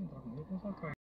очень дорогой. Вот он такой.